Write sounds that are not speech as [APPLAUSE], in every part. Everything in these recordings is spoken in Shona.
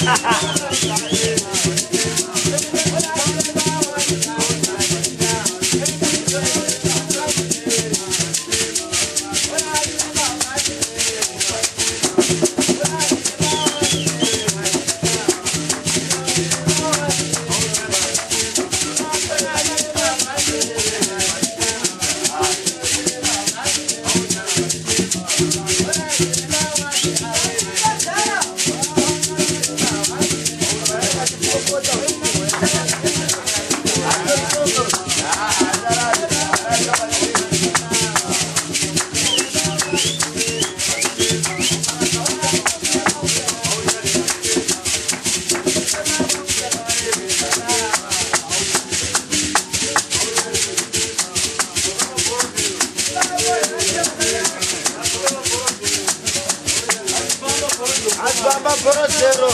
Ha ha ha! baba borosero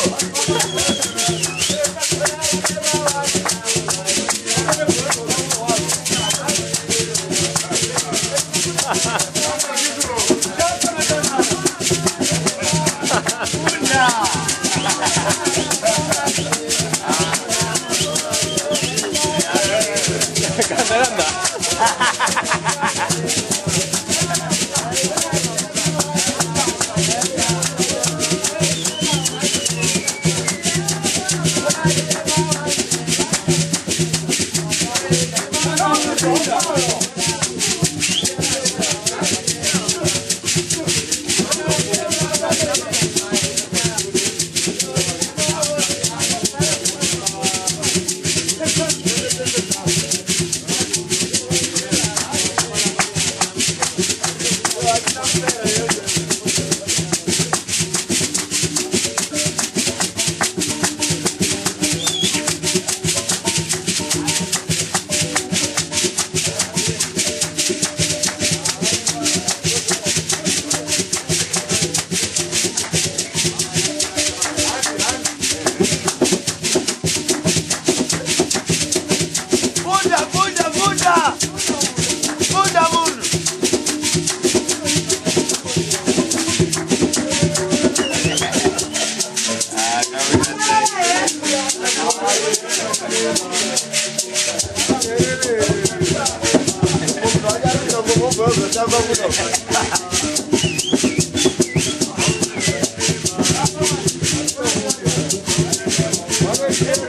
Yeah. I'm [LAUGHS]